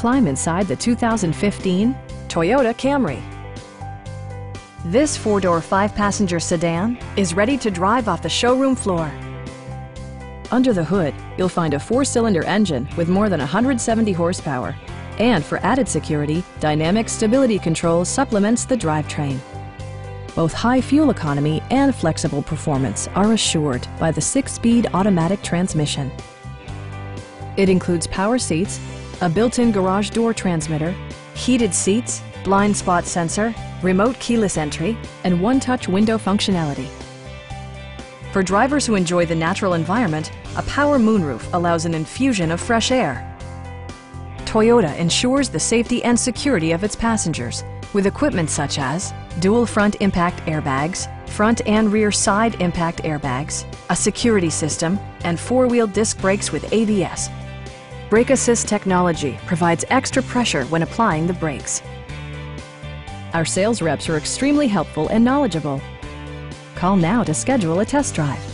climb inside the 2015 Toyota Camry. This four-door, five-passenger sedan is ready to drive off the showroom floor. Under the hood, you'll find a four-cylinder engine with more than 170 horsepower. And for added security, Dynamic Stability Control supplements the drivetrain. Both high fuel economy and flexible performance are assured by the six-speed automatic transmission. It includes power seats, a built-in garage door transmitter, heated seats, blind spot sensor, remote keyless entry, and one-touch window functionality. For drivers who enjoy the natural environment, a power moonroof allows an infusion of fresh air. Toyota ensures the safety and security of its passengers with equipment such as dual front impact airbags, front and rear side impact airbags, a security system, and four-wheel disc brakes with ABS. Brake Assist technology provides extra pressure when applying the brakes. Our sales reps are extremely helpful and knowledgeable. Call now to schedule a test drive.